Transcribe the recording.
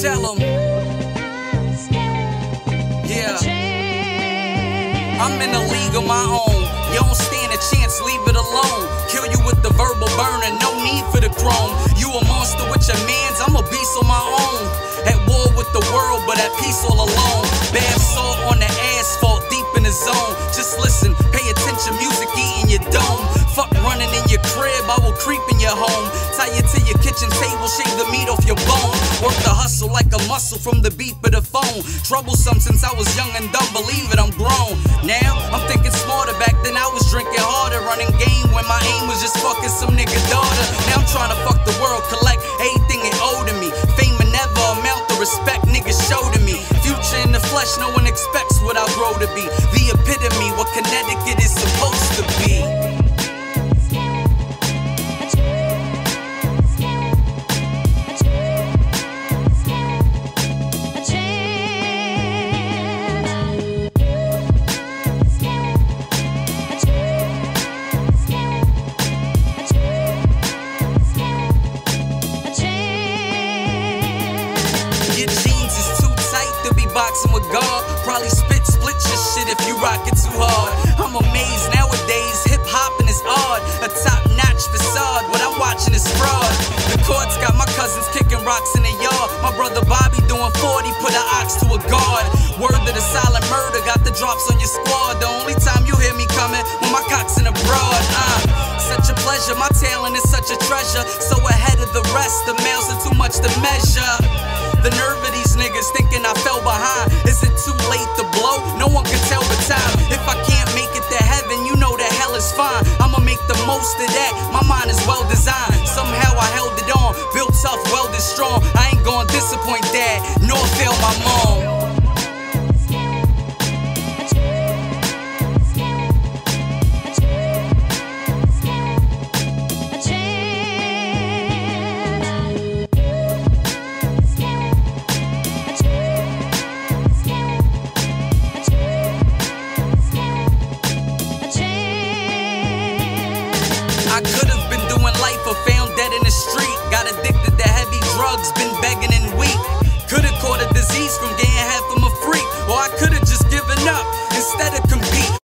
Tell 'em. Yeah. I'm in a league of my own. You don't stand a chance, leave it alone. Kill you with the verbal burner, no need for the chrome. You a monster with your mans, I'm a beast on my own. At war with the world, but at peace all alone. Bad salt on the asphalt, deep in the zone. Just listen, pay attention, music eating your dome. Fuck running in your crib, I will creep in your home. Tie you to your kitchen table, shave the meat off your bone. Work the hustle like a muscle from the beat of the phone. Troublesome since I was young and dumb, believe it, I'm grown. Now I'm thinking smarter. Back then I was drinking harder, running game when my aim was just fucking some nigga daughter. Now I'm trying to fuck the world, collect everything it owed to me. Fame and never amount the respect niggas show to me. Future in the flesh, no one expects what I grow to be. Boxing with God. Probably spit split your shit if you rock it too hard. I'm amazed nowadays, hip hopping is odd. A top notch facade, what I'm watching is fraud. The courts got my cousins kicking rocks in the yard. My brother Bobby doing 40, put an ox to a guard. Word of the silent murder, got the drops on your squad. The only time you hear me coming when my cock's in abroad. Uh, such a pleasure, my talent is such a treasure. So ahead of the rest, the males are too much to measure. The nerve niggas thinking I fell behind. Is it too late to blow? No one can tell the time. If I can't make it to heaven, you know the hell is fine. I'ma make the most of that. My mind is well designed. Somehow I held it on. Built tough, welded strong. I ain't gonna disappoint dad, nor fail my mom.